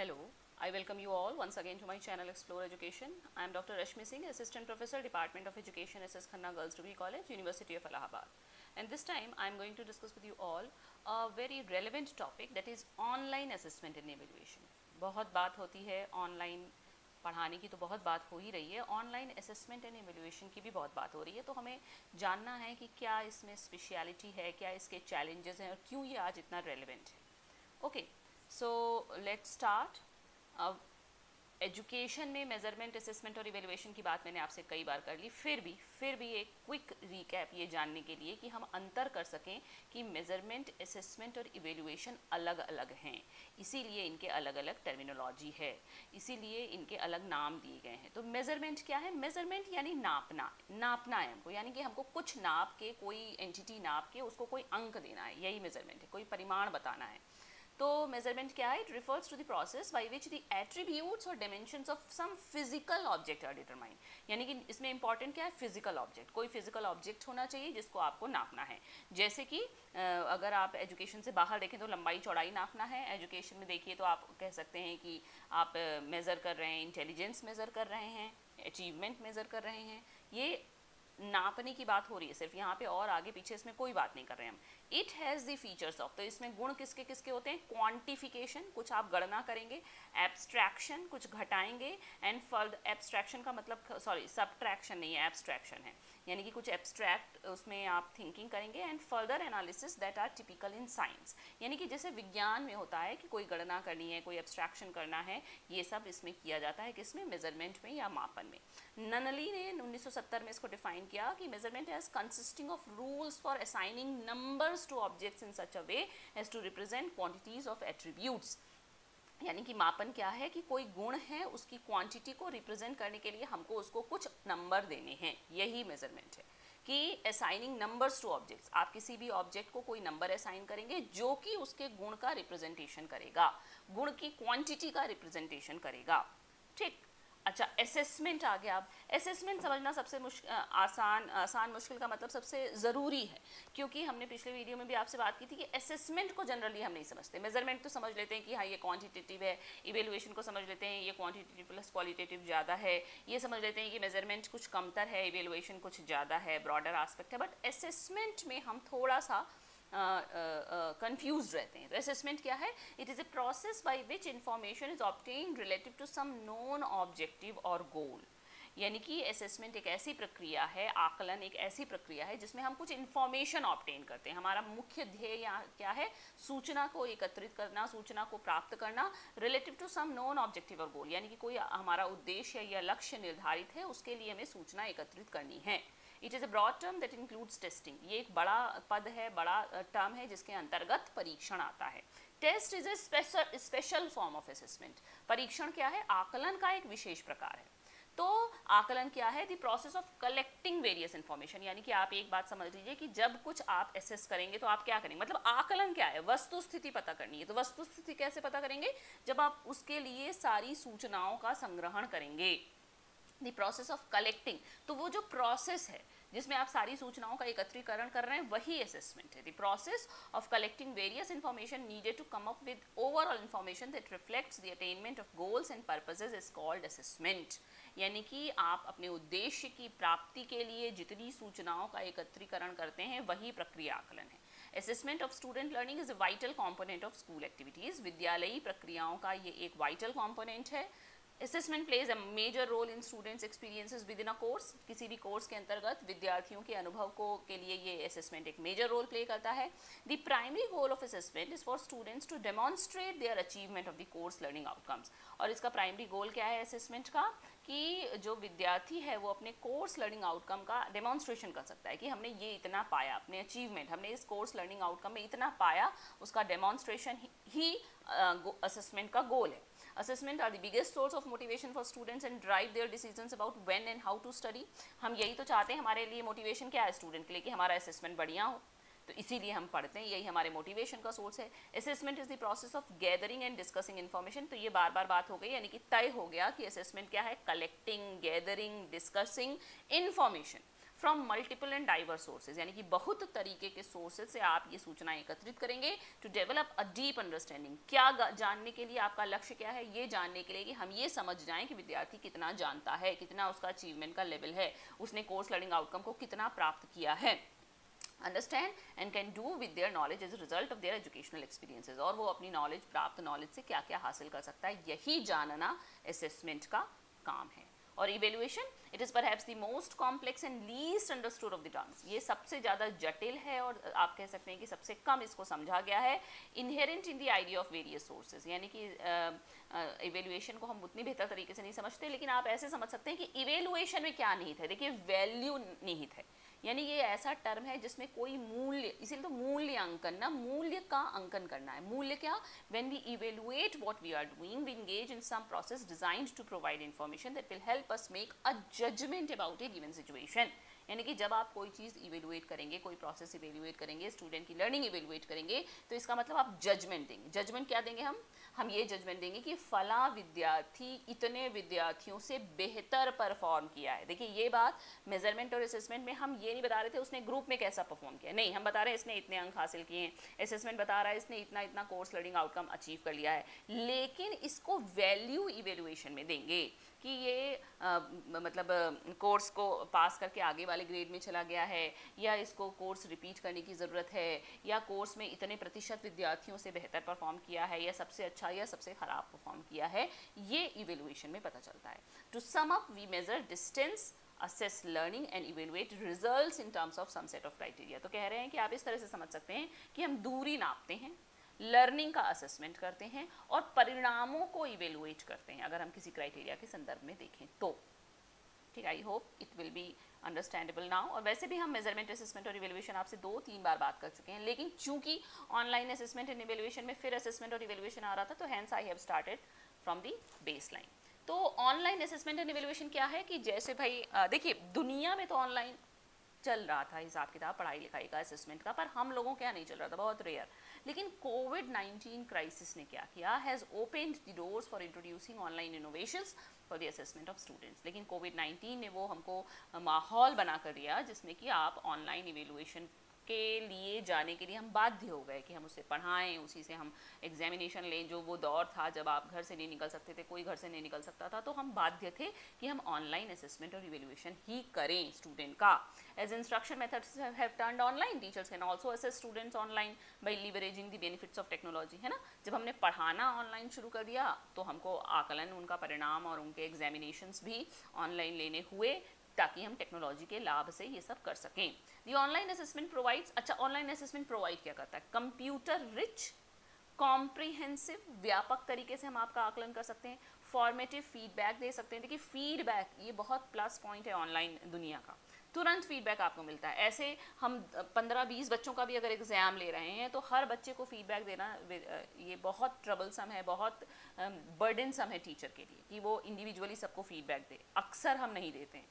Hello, I welcome you all once again to my channel Explore Education. I am Dr. Rashmi Singh, Assistant Professor, Department of Education, SS Khanna Girls Degree College, University of Allahabad. And this time I am going to discuss with you all a very relevant topic that is online assessment and evaluation. बहुत बात होती है online पढ़ाने की तो बहुत बात हो ही रही है ऑनलाइन असेसमेंट एंड एवेल्यूएशन की भी बहुत बात हो रही है तो हमें जानना है कि क्या इसमें स्पेशलिटी है क्या इसके चैलेंजेस हैं और क्यों ये आज इतना रेलिवेंट है okay so let's start education में मेज़रमेंट असेसमेंट और इवेल्युएशन की बात मैंने आपसे कई बार कर ली। फिर भी फिर भी एक क्विक रिकैप ये जानने के लिए कि हम अंतर कर सकें कि मेज़रमेंट असेसमेंट और इवेल्युएशन अलग अलग हैं। इसीलिए इनके अलग अलग टर्मिनोलॉजी है। इसीलिए इनके अलग नाम दिए गए हैं। तो मेज़रमेंट क्या है? मेज़रमेंट यानी नापना। नापना है हमको। यानी कि हमको कुछ नाप के, कोई एंटिटी नाप के उसको कोई अंक देना है। यही मेज़रमेंट है। कोई परिमाण बताना है। तो मेज़रमेंट क्या है? It refers to the process by which the attributes और dimensions of some physical object are determine यानी कि इसमें इंपॉर्टेंट क्या है? फ़िज़िकल ऑब्जेक्ट कोई फ़िज़िकल ऑब्जेक्ट होना चाहिए जिसको आपको नापना है। जैसे कि अगर आप एजुकेशन से बाहर देखें तो लंबाई, चौड़ाई नापना है। एजुकेशन में देखिए तो आप कह सकते हैं कि आप मेज़र कर रहे हैं इंटेलिजेंस मेज़र कर रहे हैं अचीवमेंट मेज़र कर रहे हैं। ये नापने की बात हो रही है, सिर्फ़ यहाँ पे और आगे पीछे इसमें कोई बात नहीं कर रहे हैं हम। इट हैज़ दीचर्स फीचर्स ऑफ़ तो इसमें गुण किसके किसके होते हैं? क्वांटिफिकेशन कुछ आप गणना करेंगे। एब्स्ट्रैक्शन कुछ घटाएँगे। एंड फर्द एब्स्ट्रैक्शन का मतलब सॉरी सब्ट्रैक्शन नहीं है एब्स्ट्रैक्शन है। यानी कि कुछ एब्स्ट्रैक्ट उसमें आप थिंकिंग करेंगे and further analysis that are typical in science यानी कि जैसे विज्ञान में होता है कि कोई गणना करनी है, कोई एब्स्ट्रैक्शन करना है, ये सब इसमें किया जाता है किसमें? मेज़रमेंट में या मापन में. ननली ने 1970 में इसको डिफाइन किया कि measurement as consisting of rules for assigning numbers to objects in such a way as to represent quantities of attributes यानी कि मापन क्या है कि कोई गुण है, उसकी क्वांटिटी को रिप्रेजेंट करने के लिए हमको उसको कुछ नंबर देने हैं। यही मेज़रमेंट है कि असाइनिंग नंबर्स टू ऑब्जेक्ट्स आप किसी भी ऑब्जेक्ट को कोई नंबर असाइन करेंगे जो कि उसके गुण का रिप्रेजेंटेशन करेगा। गुण की क्वांटिटी का रिप्रेजेंटेशन करेगा। ठीक? अच्छा असेसमेंट आ गया अब असेसमेंट समझना सबसे आसान आसान मुश्किल का मतलब सबसे ज़रूरी है, क्योंकि हमने पिछले वीडियो में भी आपसे बात की थी कि असेसमेंट को जनरली हम नहीं समझते। मेज़रमेंट तो समझ लेते हैं कि हाँ ये क्वांटिटेटिव है इवेलुएशन को समझ लेते हैं, ये क्वांटिटेटिव प्लस क्वालिटेटिव ज़्यादा है। ये समझ लेते हैं कि मेज़रमेंट कुछ कमतर है इवेलुएशन कुछ ज़्यादा है ब्रॉडर आस्पेक्ट है। बट असेसमेंट में हम थोड़ा सा कंफ्यूज रहते हैं। तो असेसमेंट क्या है? It is a process by which information is obtained relative to some non objective और गोल यानी कि असेसमेंट एक ऐसी प्रक्रिया है, आकलन एक ऐसी प्रक्रिया है, जिसमें हम कुछ इन्फॉर्मेशन ऑप्टेन करते हैं। हमारा मुख्य ध्येय क्या है? सूचना को एकत्रित करना, सूचना को प्राप्त करना relative to some non objective और गोल यानी कि कोई हमारा उद्देश्य या लक्ष्य निर्धारित है, उसके लिए हमें सूचना एकत्रित करनी है। It is a broad term that includes testing ये एक बड़ा पद है, बड़ा टर्म है जिसके अंतर्गत परीक्षण आता है। Test is a special form of assessment परीक्षण क्या है? आकलन का एक विशेष प्रकार है। तो आकलन क्या है? The process of collecting various information यानी कि आप एक बात समझ लीजिए कि जब कुछ आप एसेस करेंगे तो आप क्या करेंगे? मतलब आकलन क्या है? वस्तु स्थिति पता करनी है। तो वस्तु स्थिति कैसे पता करेंगे? जब आप उसके लिए सारी सूचनाओं का संग्रहण करेंगे। द प्रोसेस ऑफ़ कलेक्टिंग तो वो जो प्रोसेस है, जिसमें आप सारी सूचनाओं का एकत्रीकरण कर रहे हैं, वही असेसमेंट है। The process of collecting various information needed to come up with overall information that reflects the attainment of goals and purposes is called assessment यानी कि आप अपने उद्देश्य की प्राप्ति के लिए जितनी सूचनाओं का एकत्रीकरण करते हैं, वही प्रक्रिया आकलन है। Assessment of student learning is a vital component of school activities विद्यालयी प्रक्रियाओं का ये एक वाइटल कॉम्पोनेंट है। Assessment plays a major role in students experiences within a course किसी भी कोर्स के अंतर्गत विद्यार्थियों के अनुभव को के लिए ये असेसमेंट एक मेजर रोल प्ले करता है. The primary goal of assessment is for students to demonstrate their achievement of the course learning outcomes और इसका प्राइमरी गोल क्या है असेसमेंट का? कि जो विद्यार्थी है वो अपने कोर्स लर्निंग आउटकम का डेमॉन्स्ट्रेशन कर सकता है कि हमने ये इतना पाया, अपने अचीवमेंट हमने इस कोर्स लर्निंग आउटकम में इतना पाया, उसका डेमॉन्स्ट्रेशन ही असेसमेंट का गोल है। Assessment are the biggest source of motivation for students and drive their decision about when and how to study हम यही तो चाहते हैं हमारे लिए मोटिवेशन क्या है स्टूडेंट के लिए कि हमारा असेसमेंट बढ़िया हो। तो इसीलिए हम पढ़ते हैं, यही हमारे मोटिवेशन का सोर्स है। Assessment is the process of gathering and discussing information तो ये बार बार बात हो गई, यानी कि तय हो गया कि असेसमेंट क्या है? Collecting gathering discussing information from multiple and diverse sources यानी कि बहुत तरीके के सोर्सेज से आप ये सूचना एकत्रित करेंगे to develop a deep understanding क्या जानने के लिए आपका लक्ष्य क्या है? ये जानने के लिए कि हम ये समझ जाएँ कि विद्यार्थी कितना जानता है, कितना उसका अचीवमेंट का लेवल है, उसने कोर्स लर्निंग आउटकम को कितना प्राप्त किया है। Understand and can do with their knowledge as result of their educational experiences और वो अपनी नॉलेज प्राप्त नॉलेज से क्या क्या हासिल कर सकता है, यही जानना असेसमेंट का काम है। और evaluation it is perhaps the most complex and least understood of the terms ये सबसे ज़्यादा जटिल है और आप कह सकते हैं कि सबसे कम इसको समझा गया है inherent in the idea of various sources यानी कि इवेल्युएशन को हम उतनी बेहतर तरीके से नहीं समझते, लेकिन आप ऐसे समझ सकते हैं कि इवेल्युएशन में क्या निहित है। देखिए वैल्यू निहित है। यानी ये ऐसा टर्म है जिसमें कोई मूल्य, इसीलिए तो मूल्य अंकन ना, मूल्य का अंकन करना है। मूल्य क्या? When we evaluate what we are doing we engage in some process designed to provide information that will help us make a judgment about a given situation यानी कि जब आप कोई चीज़ इवेलुएट करेंगे, कोई प्रोसेस इवेलुएट करेंगे स्टूडेंट की लर्निंग इवेलुएट करेंगे तो इसका मतलब आप जजमेंट देंगे। जजमेंट क्या देंगे हम? हम ये जजमेंट देंगे कि फला विद्यार्थी इतने विद्यार्थियों से बेहतर परफॉर्म किया है। देखिए, ये बात मेज़रमेंट और असेसमेंट में हम ये नहीं बता रहे थे, उसने ग्रुप में कैसा परफॉर्म किया। नहीं, हम बता रहे हैं इसने इतने अंक हासिल किए हैं। असेसमेंट बता रहा है इसने इतना इतना कोर्स लर्निंग आउटकम अचीव कर लिया है। लेकिन इसको वैल्यू इवेल्युएशन में देंगे। कि ये आ, मतलब कोर्स को पास करके आगे वाले ग्रेड में चला गया है या इसको कोर्स रिपीट करने की ज़रूरत है या कोर्स में इतने प्रतिशत विद्यार्थियों से बेहतर परफॉर्म किया है या सबसे अच्छा या सबसे ख़राब परफॉर्म किया है ये इवेलुएशन में पता चलता है। To sum up we measure distance assess learning and evaluate results in terms of some set of criteria तो कह रहे हैं कि आप इस तरह से समझ सकते हैं कि हम दूरी नापते हैं लर्निंग का असेसमेंट करते हैं और परिणामों को इवेलुएट करते हैं, अगर हम किसी क्राइटेरिया के संदर्भ में देखें तो। ठीक I hope it will be understandable now और वैसे भी हम मेज़रमेंट असेसमेंट और इवेल्युएशन आपसे दो तीन बार बात कर चुके हैं, लेकिन चूँकि ऑनलाइन असेसमेंट एंड इवेल्युएशन में फिर असेसमेंट और इवेलुएशन आ रहा था तो hence I have started from the baseline तो ऑनलाइन असेसमेंट एंड इवेल्युएशन क्या है कि जैसे भाई देखिए, दुनिया में तो ऑनलाइन चल रहा था हिसाब किताब पढ़ाई लिखाई का असेसमेंट का, पर हम लोगों क्या नहीं चल रहा था, बहुत रेयर लेकिन कोविड 19 क्राइसिस ने क्या किया? Has opened the doors for introducing online innovation for the assessment of students लेकिन कोविड 19 ने वो हमको माहौल बना कर दिया जिसमें कि आप ऑनलाइन इवेलुएशन के लिए जाने के लिए हम बाध्य हो गए कि हम उसे पढ़ाएँ, उसी से हम एग्जामिनेशन लें, जो वो दौर था जब आप घर से नहीं निकल सकते थे, कोई घर से नहीं निकल सकता था तो हम बाध्य थे कि हम ऑनलाइन असेसमेंट और इवेल्युएशन ही करें स्टूडेंट का। As instruction methods have turn online teachers can also assess students online by leveraging the benefits of technology है ना? जब हमने पढ़ाना ऑनलाइन शुरू कर दिया तो हमको आकलन, उनका परिणाम और उनके एग्जामिनेशन भी ऑनलाइन लेने हुए ताकि हम टेक्नोलॉजी के लाभ से ये सब कर सकें। दी ऑनलाइन असेसमेंट प्रोवाइड्स अच्छा ऑनलाइन असेसमेंट प्रोवाइड क्या करता है? कंप्यूटर रिच कॉम्प्रीहेंसिव व्यापक तरीके से हम आपका आकलन कर सकते हैं फॉर्मेटिव फीडबैक दे सकते हैं। देखिए फीडबैक ये बहुत प्लस पॉइंट है ऑनलाइन दुनिया का। तुरंत फीडबैक आपको मिलता है। ऐसे हम 15-20 बच्चों का भी अगर एग्ज़ाम ले रहे हैं तो हर बच्चे को फीडबैक देना ये बहुत ट्रबलसम है, बहुत बर्डनसम है टीचर के लिए कि वो इंडिविजुअली सबको फीडबैक दे। अक्सर हम नहीं देते हैं।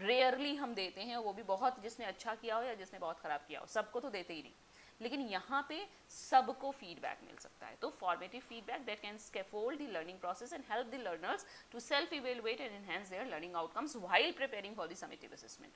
रेयरली हम देते हैं, वो भी बहुत जिसने अच्छा किया हो या जिसने बहुत ख़राब किया हो, सबको तो देते ही नहीं। लेकिन यहाँ पे सबको फीडबैक मिल सकता है। तो formative feedback that can scaffold the learning process and help the learners to self evaluate and enhance their learning outcomes while preparing for the summative assessment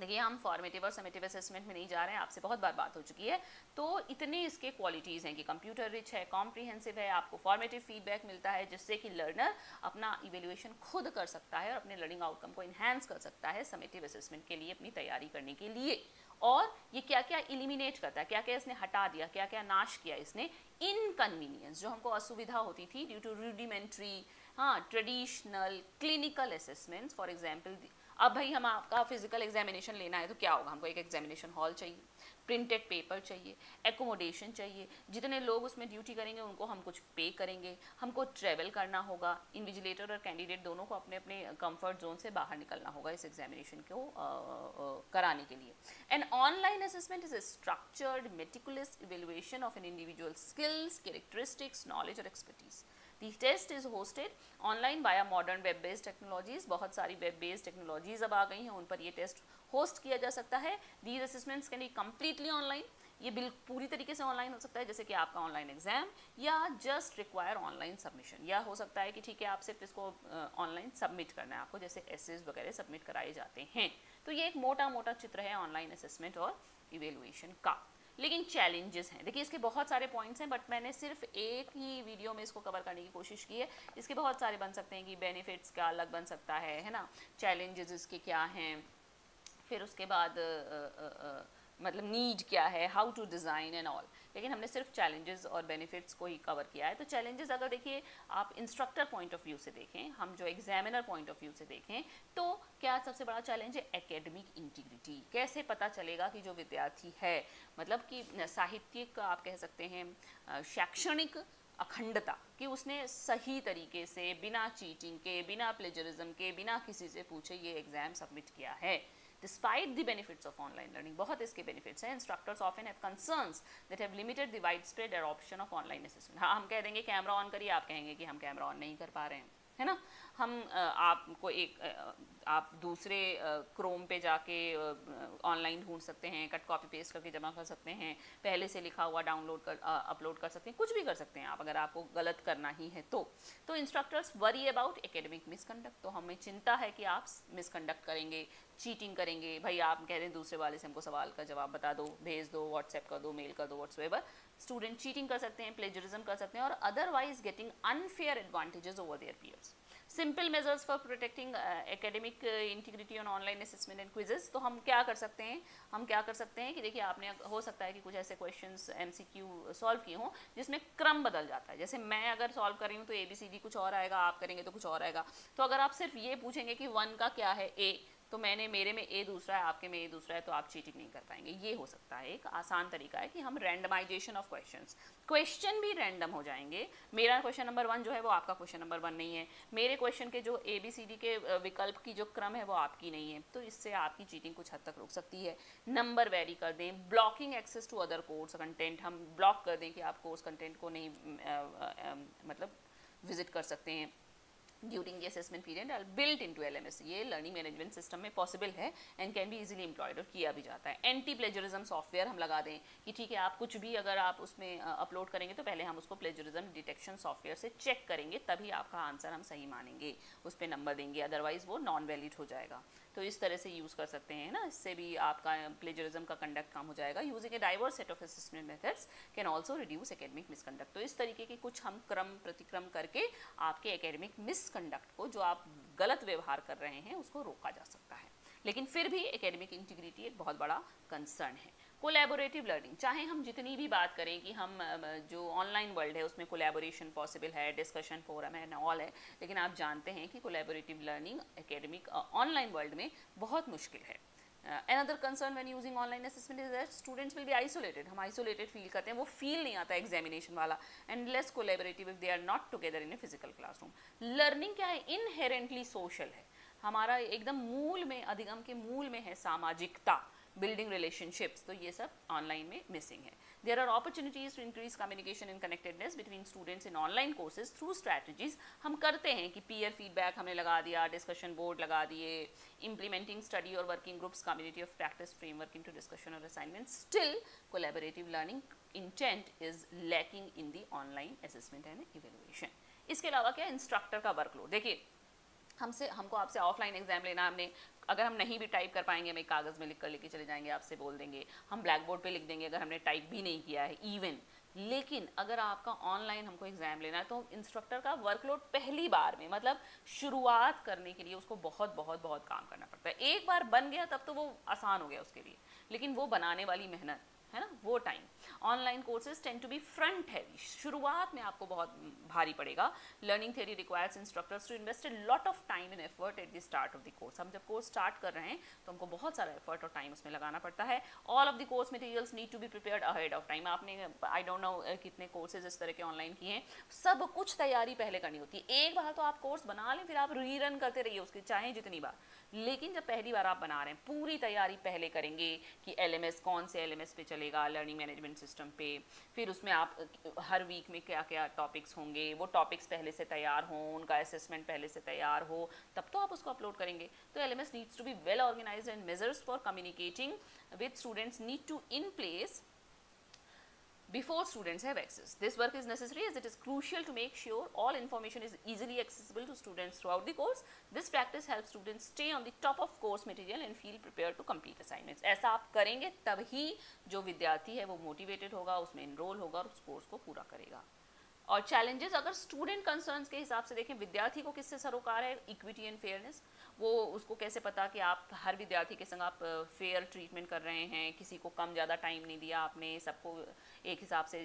देखिए, हम फॉर्मेटिव और समेटिव असेसमेंट में नहीं जा रहे हैं, आपसे बहुत बार बात हो चुकी है। तो इतने इसके क्वालिटीज़ हैं कि कंप्यूटर रिच है कॉम्प्रीहेंसिव है, आपको फॉर्मेटिव फीडबैक मिलता है, जिससे कि लर्नर अपना इवेल्युएशन खुद कर सकता है और अपने लर्निंग आउटकम को इन्हेंस कर सकता है समेटिव असेसमेंट के लिए अपनी तैयारी करने के लिए। और ये क्या क्या इलिमिनेट करता है क्या क्या इसने हटा दिया क्या क्या नाश किया इसने? इनकन्वीनियंस जो हमको असुविधा होती थी ड्यू टू रूडिमेंट्री हाँ traditional clinical assessments for example अब भाई हम आपका फ़िज़िकल एग्जामिनेशन लेना है तो क्या होगा? हमको एक एग्जामिनेशन हॉल चाहिए प्रिंटेड पेपर चाहिए एकोमोडेशन चाहिए। जितने लोग उसमें ड्यूटी करेंगे, उनको हम कुछ पे करेंगे। हमको ट्रेवल करना होगा। इन्विजिलेटर और कैंडिडेट दोनों को अपने अपने कंफर्ट जोन से बाहर निकलना होगा इस एग्जामिनेशन को कराने के लिए। And online assessment is a structured meticulous evaluation of an individual skills characteristics knowledge और expertise The test is hosted online via modern web based technologies. बहुत सारी web based technologies अब आ गई हैं, उन पर ये टेस्ट होस्ट किया जा सकता है। These assessments can be completely online. ये बिल, पूरी तरीके से ऑनलाइन हो सकता है, जैसे कि आपका ऑनलाइन एग्ज़ाम या जस्ट रिक्वायर ऑनलाइन सबमिशन या हो सकता है कि ठीक है, आप सिर्फ़ इसको ऑनलाइन सबमिट करना है आपको, जैसे एसेज वगैरह सबमिट कराए जाते हैं। तो ये एक मोटा मोटा चित्र है ऑनलाइन असेसमेंट और इवेलुएशन का। लेकिन चैलेंजेस हैं। देखिए इसके बहुत सारे पॉइंट्स हैं बट मैंने सिर्फ़ एक ही वीडियो में इसको कवर करने की कोशिश की है। इसके बहुत सारे बन सकते हैं कि बेनिफिट्स क्या अलग बन सकता है है ना? चैलेंजेस इसके क्या हैं? फिर उसके बाद आ, आ, आ, मतलब नीड क्या है? How to design and all लेकिन हमने सिर्फ़ चैलेंजेस और बेनिफिट्स को ही कवर किया है। तो चैलेंजेस अगर देखिए, आप इंस्ट्रक्टर पॉइंट ऑफ़ व्यू से देखें, हम जो एग्जामिनर पॉइंट ऑफ़ व्यू से देखें तो क्या सबसे बड़ा चैलेंज है? एकेडमिक इंटीग्रिटी कैसे पता चलेगा कि जो विद्यार्थी है मतलब कि साहित्यिक आप कह सकते हैं शैक्षणिक अखंडता, कि उसने सही तरीके से, बिना चीटिंग के, बिना प्लेजरिज्म के, बिना किसी से पूछे ये एग्ज़ाम सबमिट किया है। Despite the benefits of online learning, बहुत इसके benefits हैं instructors often have concerns that have limited the widespread adoption of online assessment. हाँ हम कह देंगे कैमरा ऑन करिए आप कहेंगे कि हम कैमरा ऑन नहीं कर पा रहे हैं है ना हम आपको एक आप दूसरे क्रोम पे जाके ऑनलाइन ढूंढ सकते हैं, कट कॉपी पेस्ट करके जमा कर सकते हैं, पहले से लिखा हुआ डाउनलोड कर अपलोड कर सकते हैं, कुछ भी कर सकते हैं आप, अगर आपको गलत करना ही है तो। तो instructors worry about academic misconduct तो हमें चिंता है कि आप मिसकंडक्ट करेंगे चीटिंग करेंगे, भाई आप कह रहे हैं दूसरे वाले से हमको सवाल का जवाब बता दो, भेज दो व्हाट्सएप कर दो मेल कर दो व्हाट्स स्टूडेंट चीटिंग कर सकते हैं प्लेजरिज्म कर सकते हैं और otherwise getting unfair advantages over their peers simple measures for protecting academic integrity on online assessment and quizzes तो हम क्या कर सकते हैं? हम क्या कर सकते हैं कि देखिए, आपने हो सकता है कि कुछ ऐसे क्वेश्चंस एमसीक्यू सॉल्व किए हों, जिसमें क्रम बदल जाता है। जैसे मैं अगर सॉल्व कर रही हूँ तो ए बी सी डी कुछ और आएगा, आप करेंगे तो कुछ और आएगा। तो अगर आप सिर्फ़ ये पूछेंगे कि वन का क्या है? ए तो मैंने मेरे में ए दूसरा है आपके में ए दूसरा है तो आप चीटिंग नहीं कर पाएँगे। ये हो सकता है एक आसान तरीका है कि हम रैंडमाइजेशन ऑफ़ क्वेश्चंस क्वेश्चन भी रैंडम हो जाएँगे। मेरा क्वेश्चन नंबर वन जो है वो आपका क्वेश्चन नंबर वन नहीं है। मेरे क्वेश्चन के जो ए बी सी डी के विकल्प की जो क्रम है वो आपकी नहीं है। तो इससे आपकी चीटिंग कुछ हद तक रुक सकती है। नंबर वेरी कर दें। Blocking access to other course content हम ब्लॉक कर दें कि आप कोर्स कंटेंट को नहीं आ, आ, आ, मतलब विज़िट कर सकते हैं। During the built into L M S ये लर्निंग मैनेजमेंट सिस्टम में पॉसिबल है एंड कैन भी इजिली एम्प्लॉयड और किया भी जाता है। एंटी प्लेजरिज्म सॉफ्टवेयर हम लगा दें कि ठीक है, आप कुछ भी अगर आप उसमें अपलोड करेंगे तो पहले हम उसको प्लेजरिज्म डिटेक्शन सॉफ्टवेयर से चेक करेंगे, तभी आपका आंसर हम सही मानेंगे, उस पर नंबर देंगे अदरवाइज़ वो नॉन वैलिड हो जाएगा। तो इस तरह से यूज़ कर सकते हैं ना? इससे भी आपका प्लेजरिज्म का कंडक्ट कम हो जाएगा। Using a diverse set of assistant methods can also reduce academic misconduct तो इस तरीके के कुछ हम क्रम प्रतिक्रम करके आपके एकेडमिक मिसकंडक्ट को, जो आप गलत व्यवहार कर रहे हैं, उसको रोका जा सकता है। लेकिन फिर भी एकेडमिक इंटीग्रिटी एक बहुत बड़ा कंसर्न है। कोलैबोरेटिव लर्निंग चाहे हम जितनी भी बात करें कि हम जो ऑनलाइन वर्ल्ड है, उसमें कोलैबोरेशन पॉसिबल है डिस्कशन फोरम है ऑल है, लेकिन आप जानते हैं कि collaborative learning academic online world में बहुत मुश्किल है। Another concern when using online assessment is that students will be isolated हम आइसोलेटेड फील करते हैं, वो फील नहीं आता एग्जामिनेशन वाला and less collaborative if they are not together in a physical classroom learning क्या है? इनहेरेंटली सोशल है। हमारा एकदम मूल में, अधिगम के मूल में है सामाजिकता। बिल्डिंग रिलेशनशिप्स तो ये सब ऑनलाइन में मिसिंग है. There are opportunities to increase communication in connectedness between students in online courses through strategies हम करते हैं कि पीयर फीडबैक हमने लगा दिया डिस्कशन बोर्ड लगा दिए इंप्लीमेंटिंग स्टडी और working groups community of practice framework into discussion और assignment still collaborative learning intent is lacking in the online assessment and evaluation इसके अलावा क्या इंस्ट्रक्टर का वर्कलोड देखिए हमसे, हमको आपसे ऑफलाइन एग्ज़ाम लेना, हमने, अगर हम नहीं भी टाइप कर पाएँगे, हमें कागज़ में लिख कर लेके चले जाएँगे, आपसे बोल देंगे, हम ब्लैक बोर्ड पर लिख देंगे, अगर हमने टाइप भी नहीं किया है इवन लेकिन अगर आपका ऑनलाइन हमको एग्ज़ाम लेना है तो इंस्ट्रक्टर का वर्कलोड पहली बार में मतलब शुरुआत करने के लिए उसको बहुत बहुत बहुत काम करना पड़ता है। एक बार बन गया, तब तो वो आसान हो गया उसके लिए। लेकिन वो बनाने वाली मेहनत है ना? वो time online courses tend to be front heavy शुरुआत में आपको बहुत भारी पड़ेगा. Learning theory requires instructors to invest a lot of time in effort at the start of the course हम जब कोर्स स्टार्ट कर रहे हैं तो हमको बहुत सारा एफर्ट और टाइम उसमें लगाना पड़ता है. All of the course materials need to be prepared ahead of time आपने आई डोंट नो कितने कोर्सेज इस तरह के ऑनलाइन किए हैं. सब कुछ तैयारी पहले करनी होती है. एक बार तो आप कोर्स बना लें, फिर आप रीरन करते रहिए उसके, चाहे जितनी बार. लेकिन जब पहली बार आप बना रहे हैं, पूरी तैयारी पहले करेंगे कि एलएमएस कौन से एल पे चलेगा लर्निंग मैनेजमेंट सिस्टम पे। फिर उसमें आप, हर वीक में क्या क्या टॉपिक्स होंगे, वो टॉपिक्स पहले से तैयार हों, उनका असेसमेंट पहले से तैयार हो, तब तो आप उसको अपलोड करेंगे। तो L M S needs to be well organize and measures for communicating with students need to in place before students have access. This work is necessary as it is crucial to make sure all information is easily accessible to students throughout the course. This practice helps students stay on the top of course material and feel prepared to complete assignments. ऐसा आप करेंगे तभी जो विद्यार्थी है वो motivated होगा उसमें इनरोल होगा और उस कोर्स को पूरा करेगा और चैलेंजेस अगर स्टूडेंट कंसर्न्स के हिसाब से देखें विद्यार्थी को किससे सरोकार है इक्विटी एंड फेयरनेस वो उसको कैसे पता कि आप हर विद्यार्थी के संग आप फेयर ट्रीटमेंट कर रहे हैं, किसी को कम ज़्यादा टाइम नहीं दिया आपने, सबको एक हिसाब से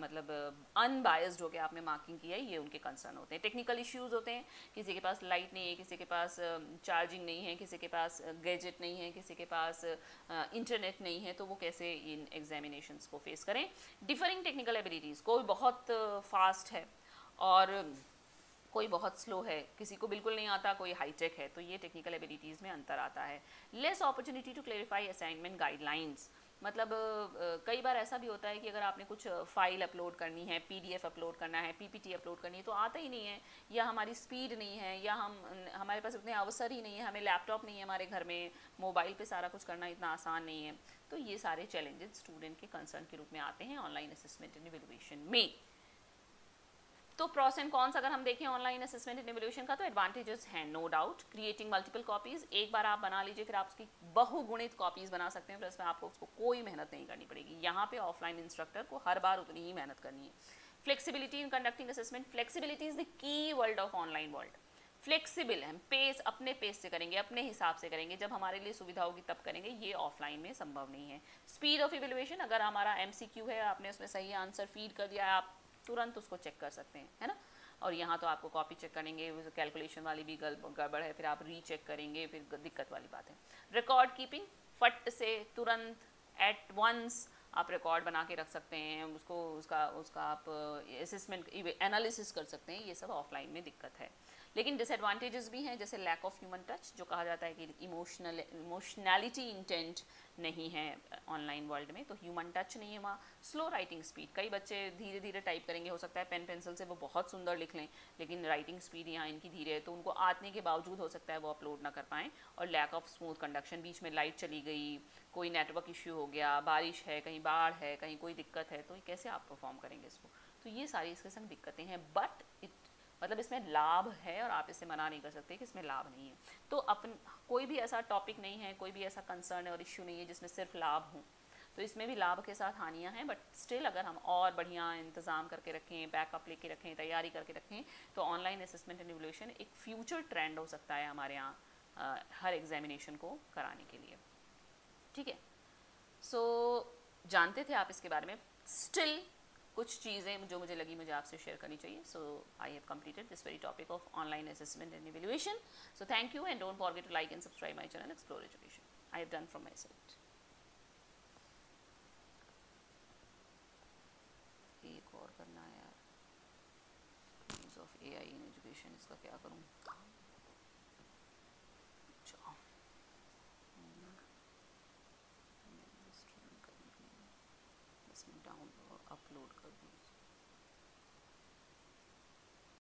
मतलब अनबायस्ड होकर आपने मार्किंग की है, ये उनके कंसर्न होते हैं। टेक्निकल इश्यूज़ होते हैं, किसी के पास लाइट नहीं है, किसी के पास चार्जिंग नहीं है, किसी के पास गैजेट नहीं है, किसी के पास इंटरनेट नहीं है तो वो कैसे इन एग्जामिनेशन को फेस करें? डिफरिंग टेक्निकल एबिलिटीज़ कोई बहुत फास्ट है, और कोई बहुत स्लो है, किसी को बिल्कुल नहीं आता, कोई हाईटेक है तो ये टेक्निकल एबिलिटीज़ में अंतर आता है। Less opportunity to clarify assignment guidelines मतलब कई बार ऐसा भी होता है कि अगर आपने कुछ फ़ाइल अपलोड करनी है पीडीएफ अपलोड करना है पीपीटी अपलोड करनी है तो आता ही नहीं है, या हमारी स्पीड नहीं है, या हम, हमारे पास उतने अवसर ही नहीं है, हमें लैपटॉप नहीं है हमारे घर में मोबाइल पे सारा कुछ करना इतना आसान नहीं है। तो ये सारे चैलेंजेस स्टूडेंट के कंसर्न के रूप में आते हैं ऑनलाइन असेसमेंट एंड एवेल्युएशन में। तो प्रॉस एंड कॉन्स अगर हम देखें ऑनलाइन असेसमेंट एंड एवोल्यूशन का तो एडवांटेजेस हैं no doubt creating multiple copies एक बार आप बना लीजिए, फिर आप उसकी बहुगुणित कॉपीज बना सकते हैं फिर उसमें आपको उसको कोई मेहनत नहीं करनी पड़ेगी। यहाँ पे ऑफलाइन इंस्ट्रक्टर को हर बार उतनी ही मेहनत करनी है। Flexibility in conducting assessment flexibility is the key world of online world flexible है पेस अपने पेस से करेंगे, अपने हिसाब से करेंगे। जब हमारे लिए सुविधा होगी, तब करेंगे। ये ऑफलाइन में संभव नहीं है। स्पीड ऑफ़ इवेल्युएशन अगर हमारा एमसीक्यू है, आपने उसमें सही आंसर फ़ीड कर दिया, आप तुरंत उसको चेक कर सकते हैं, है ना? और यहाँ तो आपको कॉपी चेक करेंगे कैलकुलेशन वाली भी गड़बड़ है, फिर आप रीचेक करेंगे, फिर दिक्कत वाली बात है। रिकॉर्ड कीपिंग फट से, तुरंत एट वंस आप रिकॉर्ड बना के रख सकते हैं, उसको, उसका उसका आप असेसमेंट एनालिसिस कर सकते हैं, ये सब ऑफलाइन में दिक्कत है। लेकिन डिसएडवांटेजेस भी हैं, जैसे लैक ऑफ़ ह्यूमन टच जो कहा जाता है कि इमोशनल इमोशनैलिटी इंटेंट नहीं है ऑनलाइन वर्ल्ड में तो ह्यूमन टच नहीं है वहाँ। स्लो राइटिंग स्पीड कई बच्चे धीरे धीरे टाइप करेंगे, हो सकता है पेन पेंसिल से वो बहुत सुंदर लिख लें, लेकिन राइटिंग स्पीड यहाँ इनकी धीरे है तो उनको आने के बावजूद हो सकता है वो अपलोड ना कर पाएँ, और लैक ऑफ़ स्मूथ कंडक्शन बीच में लाइट चली गई, कोई नेटवर्क इश्यू हो गया, बारिश है, कहीं बाढ़ है, कहीं कोई दिक्कत है तो कैसे आप परफॉर्म करेंगे इसको? तो ये सारी इसके संग दिक्कतें हैं बट इट मतलब इसमें लाभ है और आप इसे मना नहीं कर सकते कि इसमें लाभ नहीं है। तो अपन कोई भी ऐसा टॉपिक नहीं है कोई भी ऐसा कंसर्न और इश्यू नहीं है जिसमें सिर्फ़ लाभ हो। तो इसमें भी लाभ के साथ हानियाँ हैं बट स्टिल अगर हम और बढ़िया इंतज़ाम करके रखें बैकअप लेके रखें तैयारी करके रखें तो ऑनलाइन असेसमेंट एंड एवोल्यूशन एक फ्यूचर ट्रेंड हो सकता है हमारे यहाँ हर एग्जामिनेशन को कराने के लिए। ठीक है? सो so, जानते थे आप इसके बारे में? स्टिल कुछ चीज़ें जो मुझे लगी मुझे आपसे शेयर करनी चाहिए। So I have completed this very topic of online assessment and evaluation so thank you and don't forget to like and subscribe my channel explore education I have done from my side एक और करना है यार। Of AI in education इसका क्या करूँ?